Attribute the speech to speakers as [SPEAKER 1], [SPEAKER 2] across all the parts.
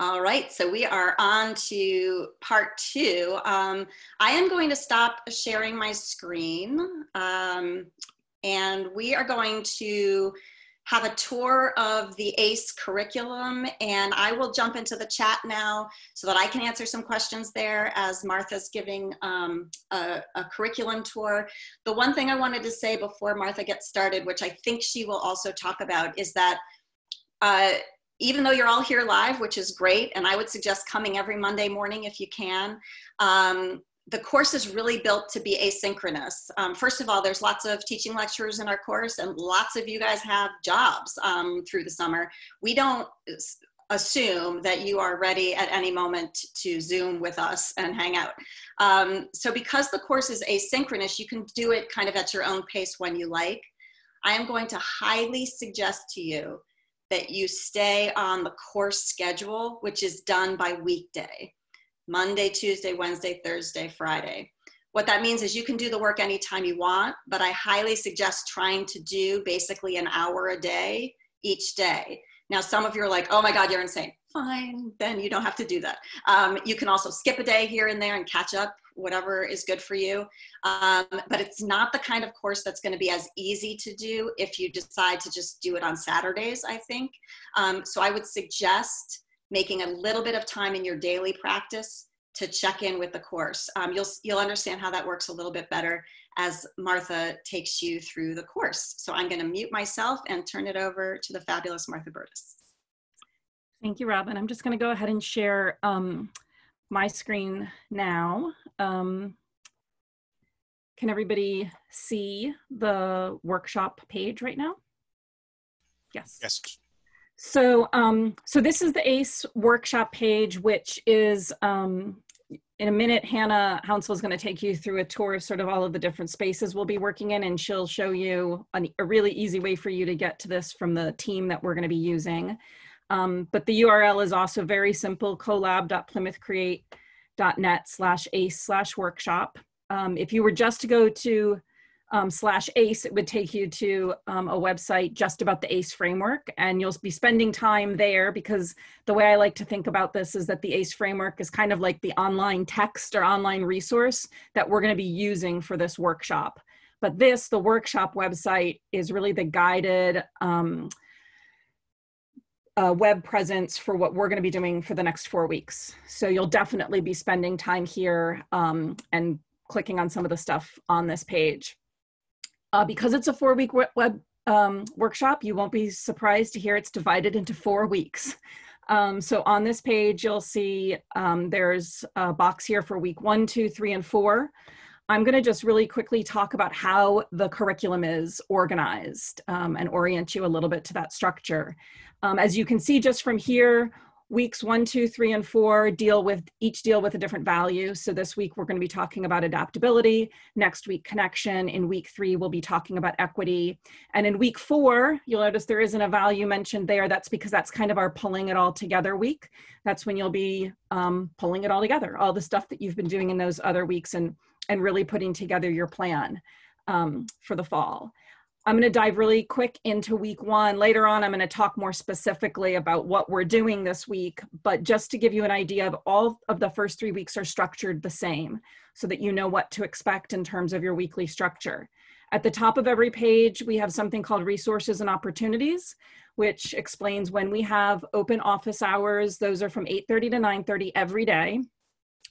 [SPEAKER 1] All right, so we are on to part two. Um, I am going to stop sharing my screen um, and we are going to have a tour of the ACE curriculum and I will jump into the chat now so that I can answer some questions there as Martha's giving um, a, a, curriculum tour. The one thing I wanted to say before Martha gets started, which I think she will also talk about, is that uh, even though you're all here live, which is great, and I would suggest coming every Monday morning if you can, um, the course is really built to be asynchronous. Um, first of all, there's lots of teaching lecturers in our course, and lots of you guys have jobs um, through the summer. We don't assume that you are ready at any moment to Zoom with us and hang out. Um, so because the course is asynchronous, you can do it kind of at your own pace when you like. I am going to highly suggest to you that you stay on the course schedule, which is done by weekday Monday, Tuesday, Wednesday, Thursday, Friday. What that means is you can do the work anytime you want, but I highly suggest trying to do basically an hour a day each day. Now, some of you are like, oh my God, you're insane. Fine, then you don't have to do that. Um, you can also skip a day here and there and catch up, whatever is good for you. Um, but it's not the kind of course that's going to be as easy to do if you decide to just do it on Saturdays, I think. Um, so I would suggest making a little bit of time in your daily practice to check in with the course. Um, you'll, you'll understand how that works a little bit better as Martha takes you through the course. So I'm gonna mute myself and turn it over to the fabulous Martha Burtis.
[SPEAKER 2] Thank you, Robin. I'm just gonna go ahead and share um, my screen now. Um, can everybody see the workshop page right now? Yes.
[SPEAKER 3] Yes.
[SPEAKER 2] So, um, so this is the ACE workshop page, which is um, in a minute, Hannah Hounsell is going to take you through a tour of sort of all of the different spaces we'll be working in, and she'll show you an, a really easy way for you to get to this from the team that we're going to be using. Um, but the URL is also very simple, colab.plymouthcreate.net slash ACE slash workshop. Um, if you were just to go to um, slash ACE, it would take you to um, a website just about the ACE framework. And you'll be spending time there because the way I like to think about this is that the ACE framework is kind of like the online text or online resource that we're going to be using for this workshop. But this, the workshop website, is really the guided um, uh, web presence for what we're going to be doing for the next four weeks. So you'll definitely be spending time here um, and clicking on some of the stuff on this page. Uh, because it's a four week web um, workshop, you won't be surprised to hear it's divided into four weeks. Um, so on this page, you'll see um, there's a box here for week one, two, three, and four. I'm going to just really quickly talk about how the curriculum is organized um, and orient you a little bit to that structure. Um, as you can see just from here, weeks one, two, three, and four deal with each deal with a different value. So this week we're going to be talking about adaptability. Next week, connection. In week three, we'll be talking about equity. And in week four, you'll notice there isn't a value mentioned there. That's because that's kind of our pulling it all together week. That's when you'll be um, pulling it all together, all the stuff that you've been doing in those other weeks and, and really putting together your plan um, for the fall. I'm going to dive really quick into week one. Later on, I'm going to talk more specifically about what we're doing this week, but just to give you an idea of all of the first three weeks are structured the same so that you know what to expect in terms of your weekly structure. At the top of every page, we have something called resources and opportunities, which explains when we have open office hours. Those are from 8.30 to 9.30 every day.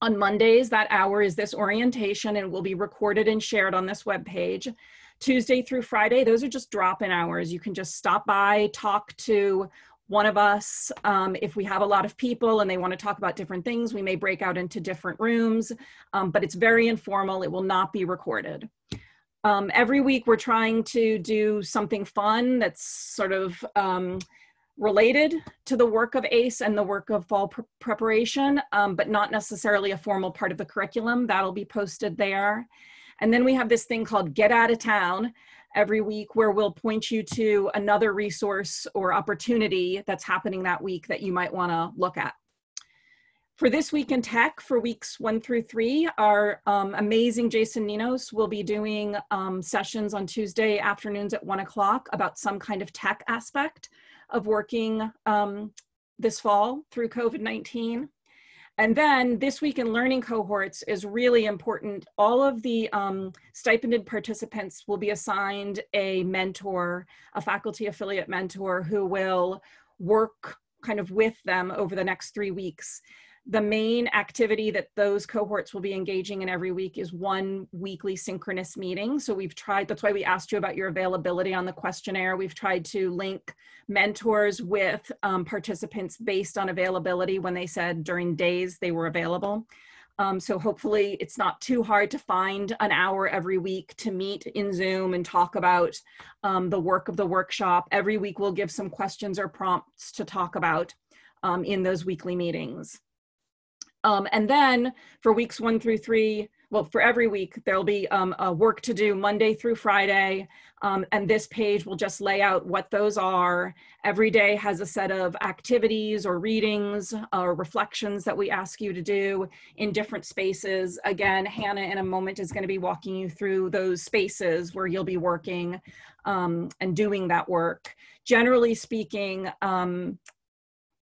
[SPEAKER 2] On Mondays, that hour is this orientation and will be recorded and shared on this web page. Tuesday through Friday, those are just drop in hours. You can just stop by, talk to one of us. Um, if we have a lot of people and they want to talk about different things, we may break out into different rooms, um, but it's very informal. It will not be recorded. Um, every week, we're trying to do something fun that's sort of um, related to the work of ACE and the work of fall pr preparation, um, but not necessarily a formal part of the curriculum. That'll be posted there. And then we have this thing called Get Out of Town every week where we'll point you to another resource or opportunity that's happening that week that you might want to look at. For this week in tech, for weeks one through three, our um, amazing Jason Ninos will be doing um, sessions on Tuesday afternoons at one o'clock about some kind of tech aspect of working um, this fall through COVID-19. And then this week in learning cohorts is really important. All of the um, stipended participants will be assigned a mentor, a faculty affiliate mentor who will work kind of with them over the next three weeks the main activity that those cohorts will be engaging in every week is one weekly synchronous meeting. So we've tried, that's why we asked you about your availability on the questionnaire. We've tried to link mentors with um, participants based on availability when they said during days they were available. Um, so hopefully it's not too hard to find an hour every week to meet in Zoom and talk about um, the work of the workshop. Every week we'll give some questions or prompts to talk about um, in those weekly meetings. Um, and then for weeks one through three, well, for every week, there'll be um, a work to do Monday through Friday. Um, and this page will just lay out what those are. Every day has a set of activities or readings or reflections that we ask you to do in different spaces. Again, Hannah in a moment is going to be walking you through those spaces where you'll be working um, and doing that work. Generally speaking, um,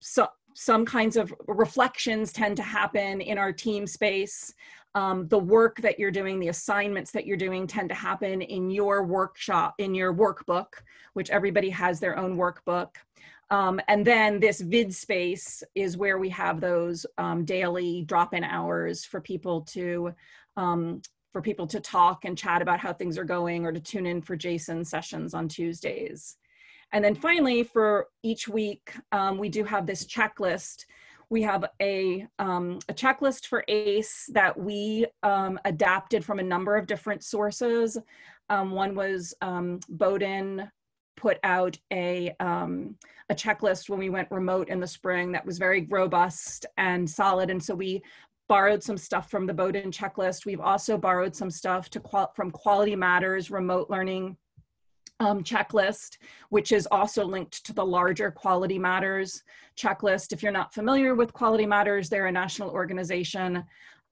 [SPEAKER 2] so some kinds of reflections tend to happen in our team space. Um, the work that you're doing, the assignments that you're doing tend to happen in your workshop, in your workbook, which everybody has their own workbook. Um, and then this vid space is where we have those um, daily drop-in hours for people to um, for people to talk and chat about how things are going or to tune in for Jason sessions on Tuesdays. And then finally, for each week, um, we do have this checklist. We have a, um, a checklist for ACE that we um, adapted from a number of different sources. Um, one was um, Bowdoin put out a, um, a checklist when we went remote in the spring that was very robust and solid. And so we borrowed some stuff from the Bowdoin checklist. We've also borrowed some stuff to qual from Quality Matters remote learning um, checklist, which is also linked to the larger Quality Matters checklist. If you're not familiar with Quality Matters, they're a national organization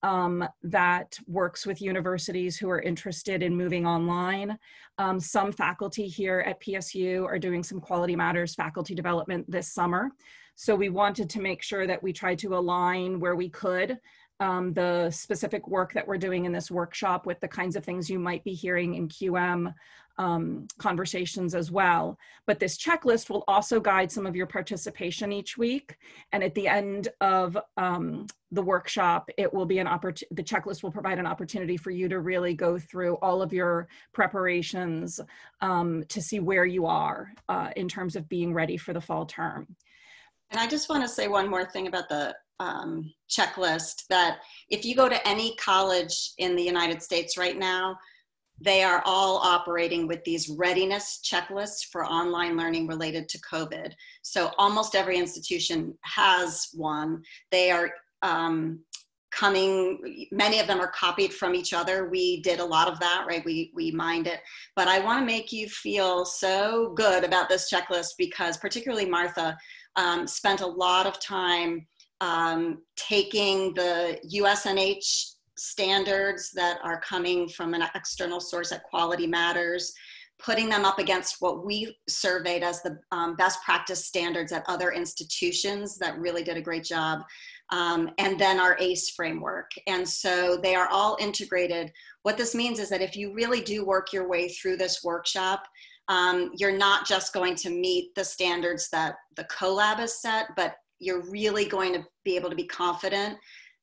[SPEAKER 2] um, that works with universities who are interested in moving online. Um, some faculty here at PSU are doing some Quality Matters faculty development this summer. So we wanted to make sure that we tried to align where we could um, the specific work that we're doing in this workshop with the kinds of things you might be hearing in QM um, conversations as well. But this checklist will also guide some of your participation each week. And at the end of um, the workshop, it will be an opportunity, the checklist will provide an opportunity for you to really go through all of your preparations um, to see where you are uh, in terms of being ready for the fall term.
[SPEAKER 1] And I just want to say one more thing about the um, checklist that if you go to any college in the United States right now, they are all operating with these readiness checklists for online learning related to COVID. So almost every institution has one. They are um, coming, many of them are copied from each other. We did a lot of that, right? We, we mined it. But I wanna make you feel so good about this checklist because particularly Martha um, spent a lot of time um, taking the USNH standards that are coming from an external source at Quality Matters, putting them up against what we surveyed as the um, best practice standards at other institutions that really did a great job, um, and then our ACE framework. And so they are all integrated. What this means is that if you really do work your way through this workshop, um, you're not just going to meet the standards that the CoLab has set, but you're really going to be able to be confident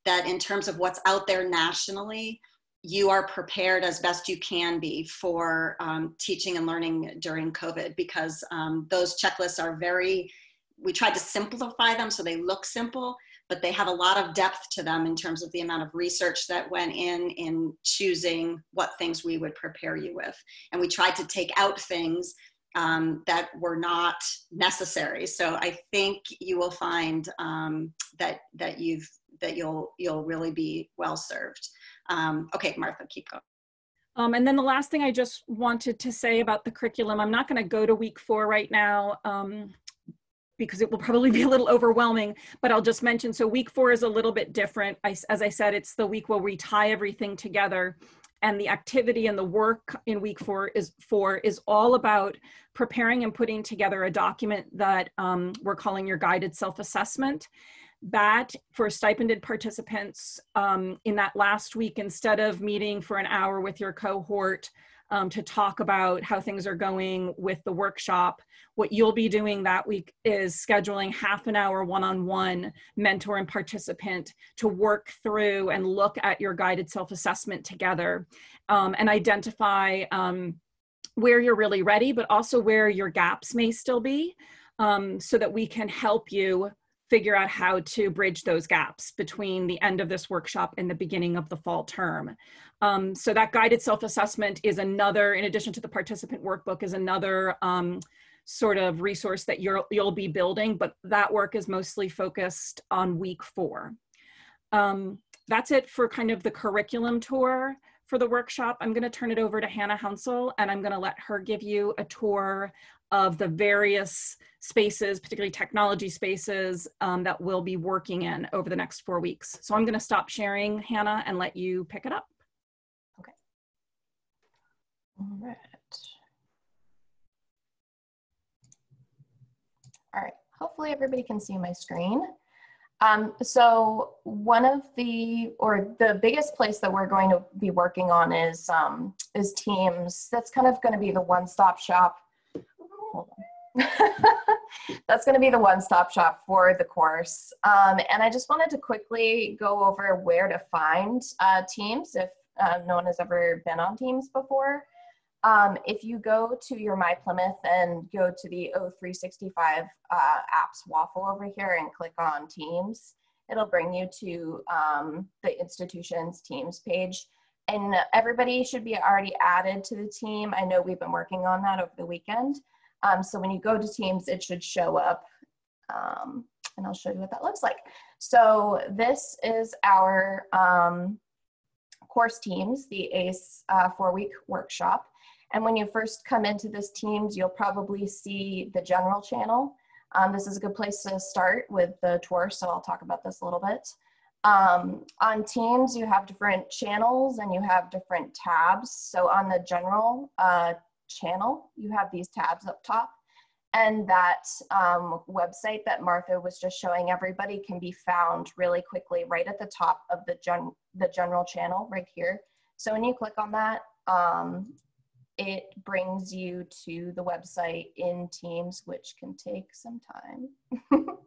[SPEAKER 1] that in terms of what's out there nationally, you are prepared as best you can be for um, teaching and learning during COVID because um, those checklists are very, we tried to simplify them so they look simple, but they have a lot of depth to them in terms of the amount of research that went in in choosing what things we would prepare you with. And we tried to take out things um, that were not necessary. So I think you will find um, that that you've that you'll you'll really be well served. Um, okay, Martha, keep going.
[SPEAKER 2] Um, and then the last thing I just wanted to say about the curriculum, I'm not going to go to week four right now um, because it will probably be a little overwhelming, but I'll just mention, so week four is a little bit different. I, as I said, it's the week where we tie everything together and the activity and the work in week four is four is all about preparing and putting together a document that um, we're calling your guided self-assessment. That for stipended participants um, in that last week instead of meeting for an hour with your cohort um, to talk about how things are going with the workshop. What you'll be doing that week is scheduling half an hour one on one mentor and participant to work through and look at your guided self assessment together um, and identify um, where you're really ready, but also where your gaps may still be um, so that we can help you figure out how to bridge those gaps between the end of this workshop and the beginning of the fall term. Um, so that guided self-assessment is another, in addition to the participant workbook, is another um, sort of resource that you'll, you'll be building, but that work is mostly focused on week four. Um, that's it for kind of the curriculum tour for the workshop. I'm gonna turn it over to Hannah Hounsell and I'm gonna let her give you a tour of the various spaces, particularly technology spaces um, that we'll be working in over the next four weeks. So I'm gonna stop sharing, Hannah, and let you pick it up. Okay.
[SPEAKER 3] All right. All right, hopefully everybody can see my screen. Um, so one of the, or the biggest place that we're going to be working on is, um, is Teams. That's kind of gonna be the one-stop shop. That's gonna be the one-stop shop for the course. Um, and I just wanted to quickly go over where to find uh, Teams if uh, no one has ever been on Teams before. Um, if you go to your My Plymouth and go to the O365 uh, apps waffle over here and click on Teams, it'll bring you to um, the institution's Teams page. And everybody should be already added to the team. I know we've been working on that over the weekend. Um, so when you go to Teams, it should show up. Um, and I'll show you what that looks like. So this is our um, course teams, the ACE uh, four-week workshop. And when you first come into this Teams, you'll probably see the general channel. Um, this is a good place to start with the tour, so I'll talk about this a little bit. Um, on Teams, you have different channels and you have different tabs. So on the general uh, channel, you have these tabs up top. And that um, website that Martha was just showing everybody can be found really quickly right at the top of the, gen the general channel right here. So when you click on that, um, it brings you to the website in Teams, which can take some time.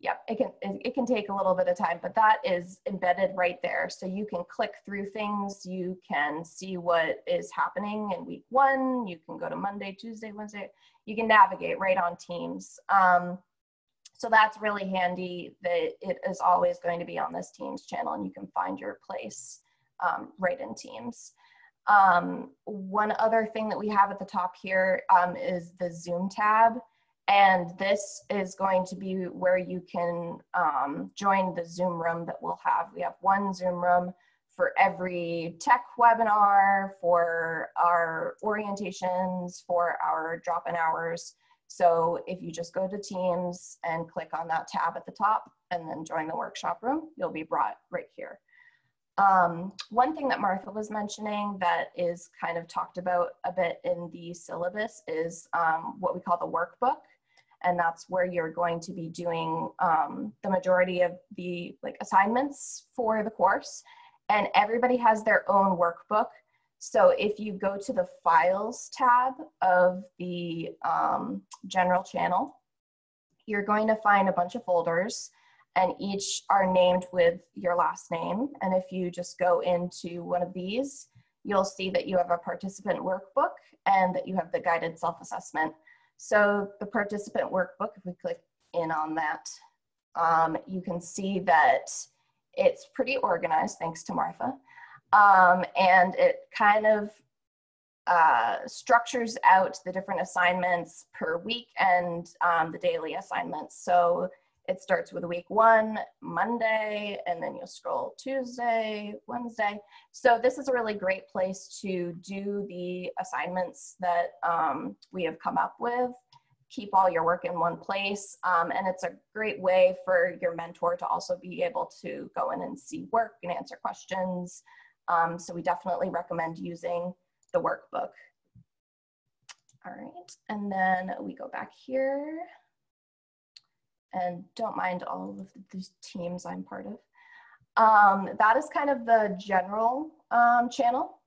[SPEAKER 3] yep, it can, it, can take a little bit of time, but that is embedded right there. So you can click through things, you can see what is happening in week one, you can go to Monday, Tuesday, Wednesday, you can navigate right on Teams. Um, so that's really handy that it is always going to be on this Teams channel and you can find your place um, right in Teams. Um, one other thing that we have at the top here um, is the Zoom tab. And this is going to be where you can um, join the Zoom room that we'll have. We have one Zoom room for every tech webinar, for our orientations, for our drop-in hours. So if you just go to Teams and click on that tab at the top and then join the workshop room, you'll be brought right here. Um, one thing that Martha was mentioning that is kind of talked about a bit in the syllabus is um, what we call the workbook. And that's where you're going to be doing um, the majority of the like assignments for the course. And everybody has their own workbook. So if you go to the files tab of the um, general channel, you're going to find a bunch of folders and each are named with your last name. And if you just go into one of these, you'll see that you have a participant workbook and that you have the guided self-assessment. So the participant workbook, if we click in on that, um, you can see that it's pretty organized, thanks to Martha. Um, and it kind of uh, structures out the different assignments per week and um, the daily assignments. So it starts with week one, Monday, and then you'll scroll Tuesday, Wednesday. So this is a really great place to do the assignments that um, we have come up with. Keep all your work in one place. Um, and it's a great way for your mentor to also be able to go in and see work and answer questions. Um, so we definitely recommend using the workbook. All right, and then we go back here and don't mind all of the teams I'm part of. Um, that is kind of the general um, channel,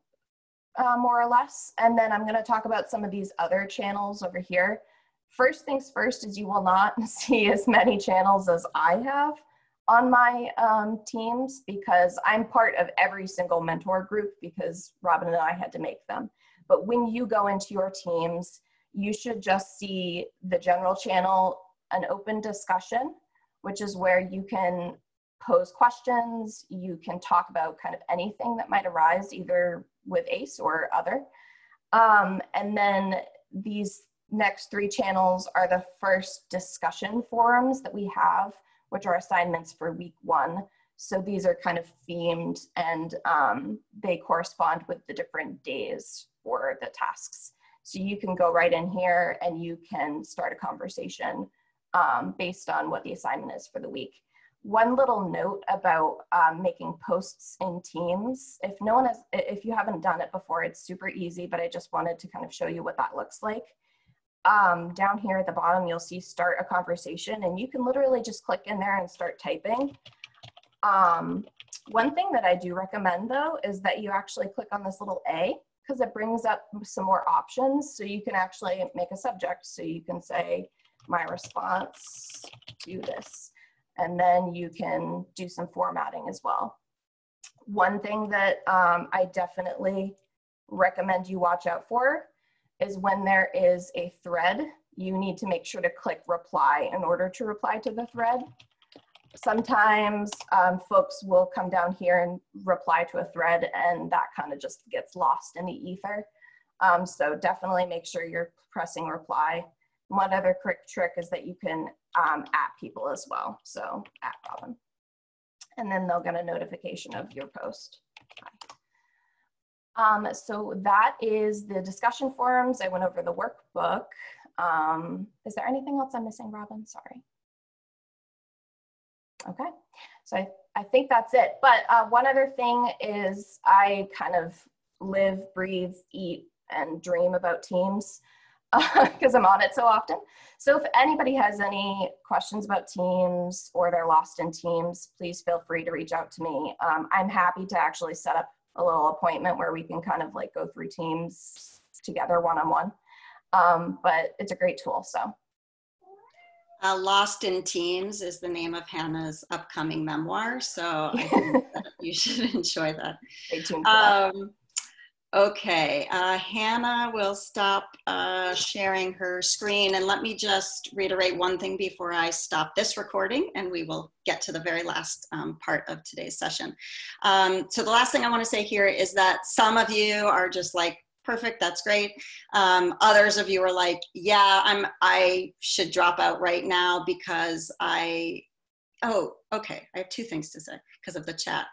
[SPEAKER 3] uh, more or less. And then I'm gonna talk about some of these other channels over here. First things first is you will not see as many channels as I have on my um, teams because I'm part of every single mentor group because Robin and I had to make them. But when you go into your teams, you should just see the general channel, an open discussion, which is where you can pose questions, you can talk about kind of anything that might arise, either with ACE or other. Um, and then these next three channels are the first discussion forums that we have, which are assignments for week one. So these are kind of themed and um, they correspond with the different days for the tasks. So you can go right in here and you can start a conversation um, based on what the assignment is for the week. One little note about um, making posts in Teams. If no one has, if you haven't done it before, it's super easy, but I just wanted to kind of show you what that looks like. Um, down here at the bottom, you'll see start a conversation and you can literally just click in there and start typing. Um, one thing that I do recommend though is that you actually click on this little A because it brings up some more options. So you can actually make a subject. So you can say my response to this and then you can do some formatting as well. One thing that um, I definitely recommend you watch out for is when there is a thread, you need to make sure to click reply in order to reply to the thread. Sometimes um, folks will come down here and reply to a thread and that kind of just gets lost in the ether. Um, so definitely make sure you're pressing reply. One other quick trick is that you can um, at people as well. So at Robin. And then they'll get a notification of your post. Um, so that is the discussion forums. I went over the workbook. Um, is there anything else I'm missing, Robin? Sorry. Okay, so I, I think that's it. But uh, one other thing is I kind of live, breathe, eat, and dream about teams because I'm on it so often. So if anybody has any questions about teams or they're lost in teams, please feel free to reach out to me. Um, I'm happy to actually set up a little appointment where we can kind of like go through teams together one-on-one. Um, but it's a great tool, so.
[SPEAKER 1] Uh, Lost in Teams is the name of Hannah's upcoming memoir, so I think you should enjoy that.
[SPEAKER 3] Stay tuned for that.
[SPEAKER 1] Um, Okay, uh, Hannah will stop uh, sharing her screen and let me just reiterate one thing before I stop this recording and we will get to the very last um, part of today's session. Um, so the last thing I wanna say here is that some of you are just like, perfect, that's great. Um, others of you are like, yeah, I'm, I should drop out right now because I, oh, okay, I have two things to say because of the chat.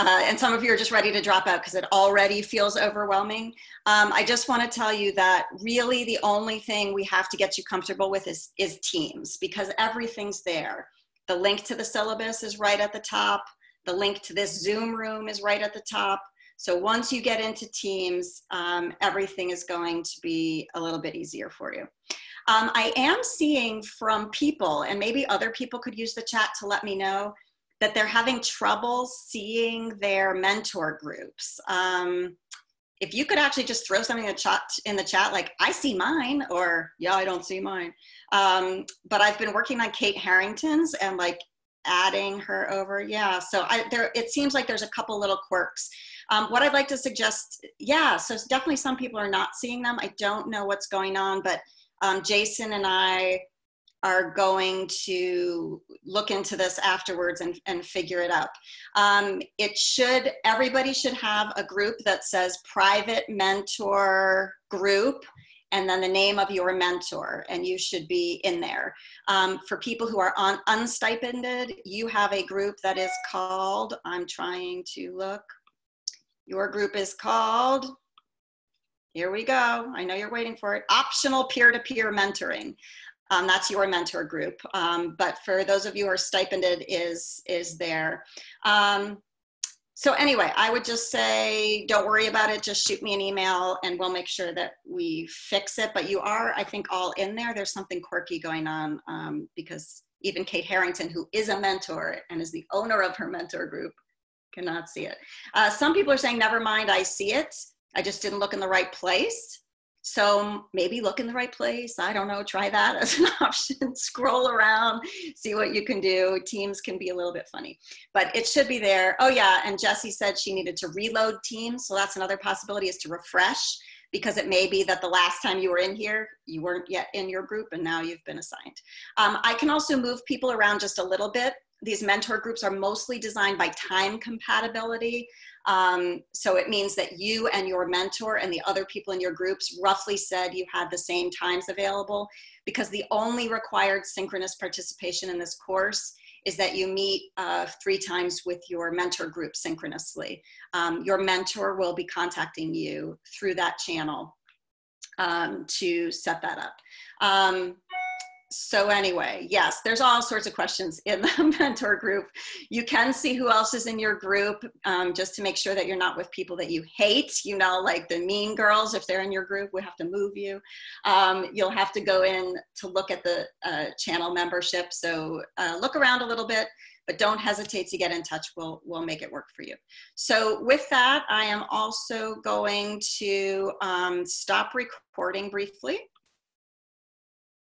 [SPEAKER 1] Uh, and some of you are just ready to drop out because it already feels overwhelming. Um, I just want to tell you that really the only thing we have to get you comfortable with is, is Teams because everything's there. The link to the syllabus is right at the top. The link to this Zoom room is right at the top. So once you get into Teams, um, everything is going to be a little bit easier for you. Um, I am seeing from people, and maybe other people could use the chat to let me know, that they're having trouble seeing their mentor groups. Um, if you could actually just throw something in the chat, in the chat like I see mine, or yeah, I don't see mine. Um, but I've been working on Kate Harrington's and like adding her over. Yeah, so I, there it seems like there's a couple little quirks. Um, what I'd like to suggest, yeah, so definitely some people are not seeing them. I don't know what's going on, but um, Jason and I are going to look into this afterwards and, and figure it out. Um, it should, everybody should have a group that says private mentor group and then the name of your mentor, and you should be in there. Um, for people who are on unstipended, you have a group that is called, I'm trying to look, your group is called, here we go. I know you're waiting for it. Optional peer-to-peer -peer mentoring um, that's your mentor group. Um, but for those of you who are stipended is, is there. Um, so anyway, I would just say, don't worry about it. Just shoot me an email and we'll make sure that we fix it. But you are, I think, all in there. There's something quirky going on um, because even Kate Harrington, who is a mentor and is the owner of her mentor group, cannot see it. Uh, some people are saying, never mind, I see it. I just didn't look in the right place. So maybe look in the right place. I don't know. Try that as an option. Scroll around, see what you can do. Teams can be a little bit funny, but it should be there. Oh yeah, and Jessie said she needed to reload Teams, so that's another possibility is to refresh because it may be that the last time you were in here, you weren't yet in your group and now you've been assigned. Um, I can also move people around just a little bit. These mentor groups are mostly designed by time compatibility. Um, so it means that you and your mentor and the other people in your groups roughly said you had the same times available because the only required synchronous participation in this course is that you meet uh, three times with your mentor group synchronously. Um, your mentor will be contacting you through that channel um, to set that up. So anyway, yes, there's all sorts of questions in the mentor group. You can see who else is in your group um, just to make sure that you're not with people that you hate, you know, like the mean girls, if they're in your group, we have to move you. Um, you'll have to go in to look at the uh, channel membership. So uh, look around a little bit, but don't hesitate to get in touch. We'll, we'll make it work for you. So with that, I am also going to um, stop recording briefly.